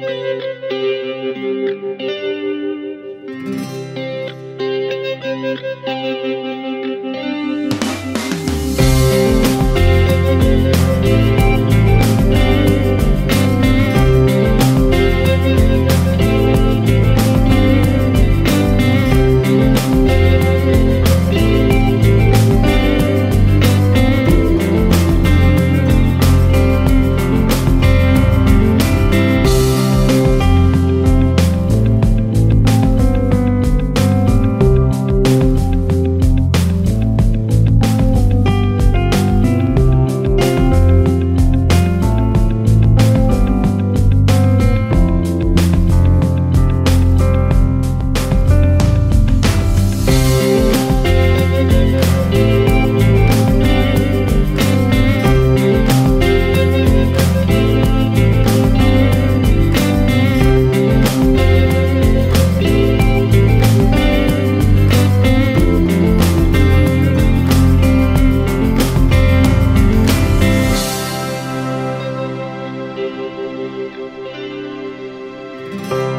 Música Thank